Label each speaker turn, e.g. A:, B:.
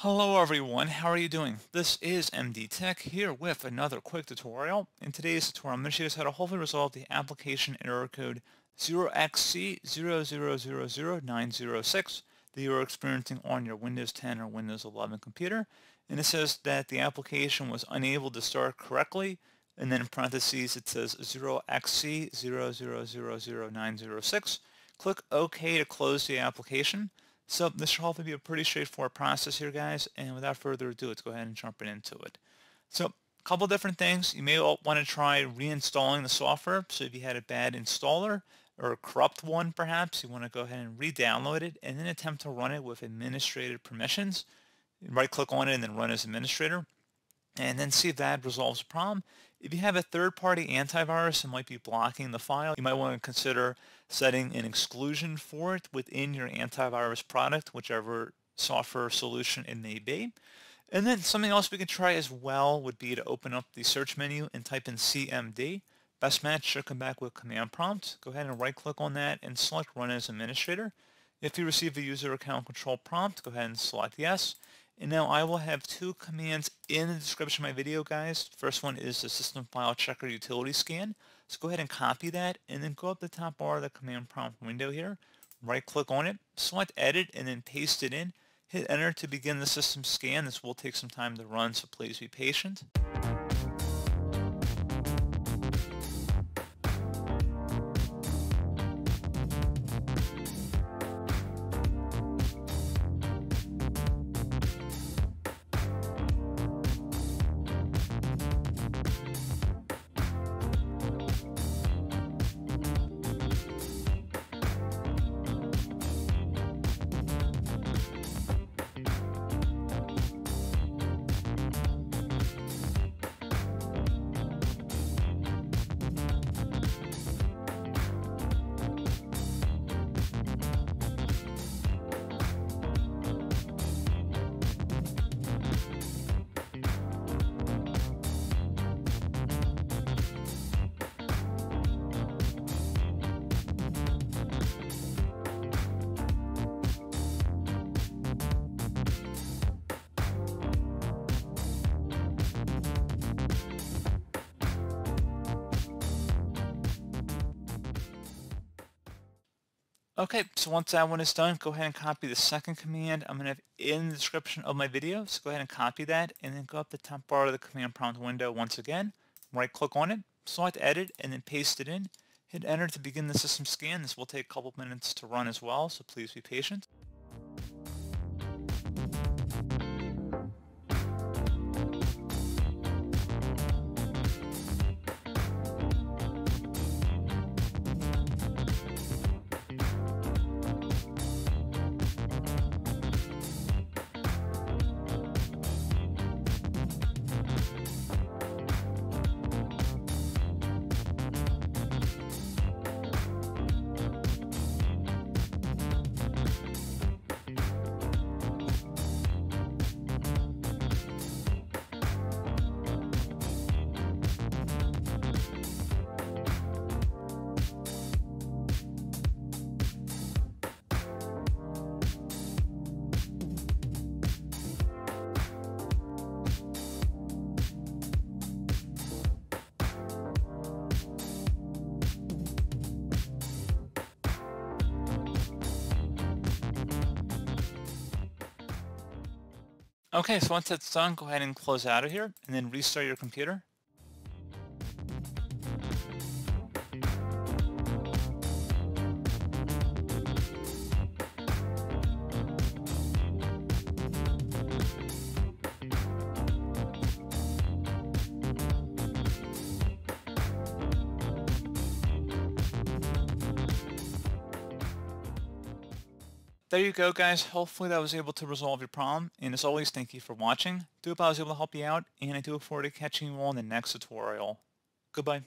A: Hello everyone, how are you doing? This is MD Tech here with another quick tutorial. In today's tutorial, I'm going to show you how to hopefully resolve the application error code 0xC0000906 that you're experiencing on your Windows 10 or Windows 11 computer. And it says that the application was unable to start correctly, and then in parentheses it says 0xC0000906. Click OK to close the application. So this should hopefully be a pretty straightforward process here, guys. And without further ado, let's go ahead and jump into it. So a couple different things. You may want to try reinstalling the software. So if you had a bad installer or a corrupt one, perhaps, you want to go ahead and re-download it and then attempt to run it with administrative permissions. Right-click on it and then run as administrator and then see if that resolves the problem. If you have a third-party antivirus that might be blocking the file, you might want to consider setting an exclusion for it within your antivirus product, whichever software solution it may be. And then something else we can try as well would be to open up the search menu and type in CMD. Best match should come back with command prompt. Go ahead and right click on that and select run as administrator. If you receive a user account control prompt, go ahead and select yes. And now I will have two commands in the description of my video, guys. First one is the system file checker utility scan. So go ahead and copy that and then go up the top bar of the command prompt window here. Right click on it, select edit and then paste it in. Hit enter to begin the system scan. This will take some time to run, so please be patient. Okay, so once that one is done, go ahead and copy the second command I'm going to have in the description of my video. So go ahead and copy that and then go up the top bar of the command prompt window once again. Right click on it, select edit, and then paste it in. Hit enter to begin the system scan. This will take a couple minutes to run as well, so please be patient. Okay, so once that's done, go ahead and close out of here and then restart your computer. There you go guys. Hopefully that was able to resolve your problem. And as always, thank you for watching. Do hope I was able to help you out. And I do look forward to catching you all in the next tutorial. Goodbye.